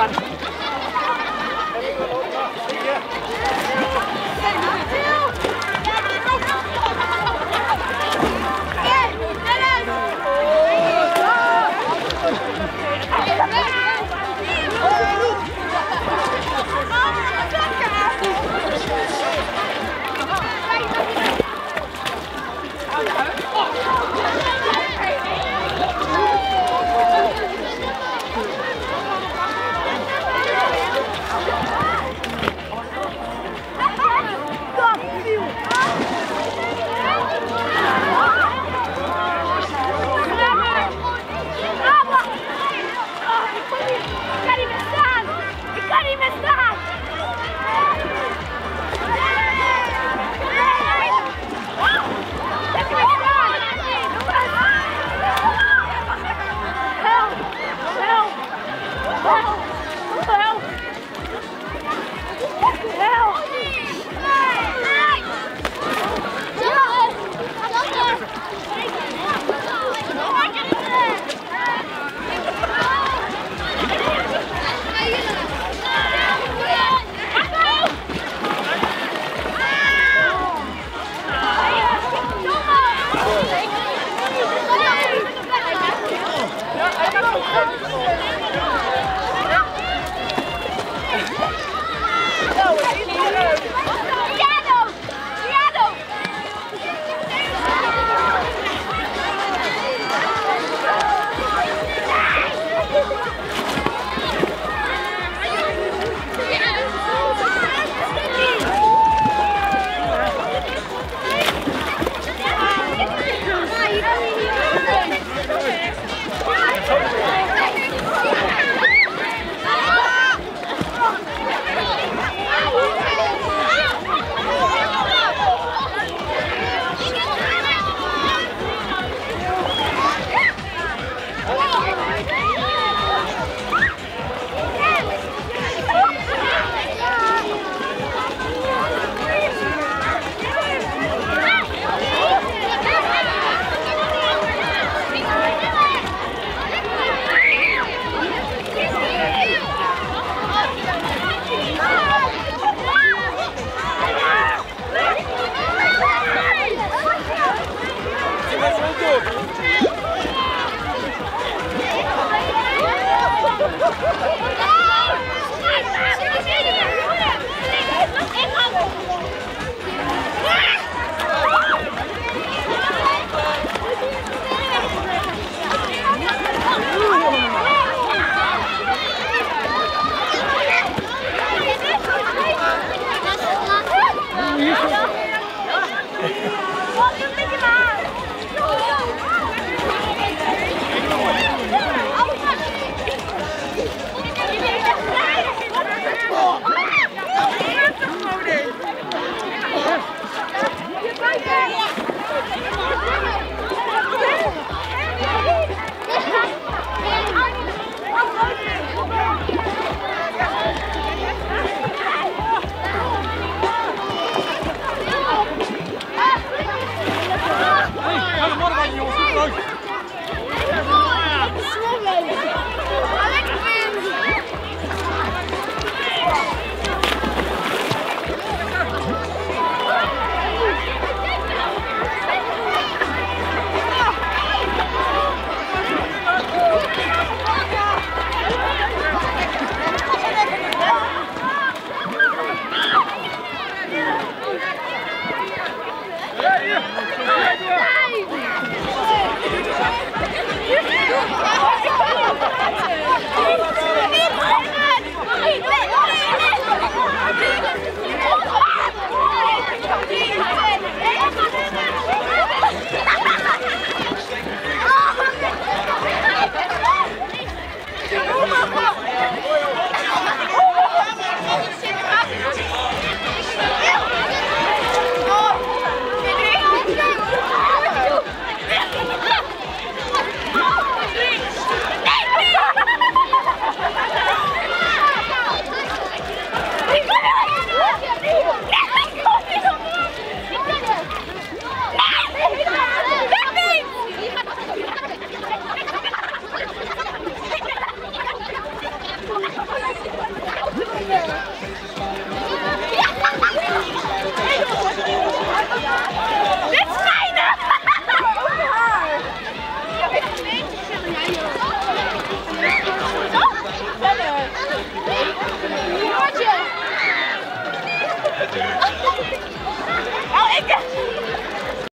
Go!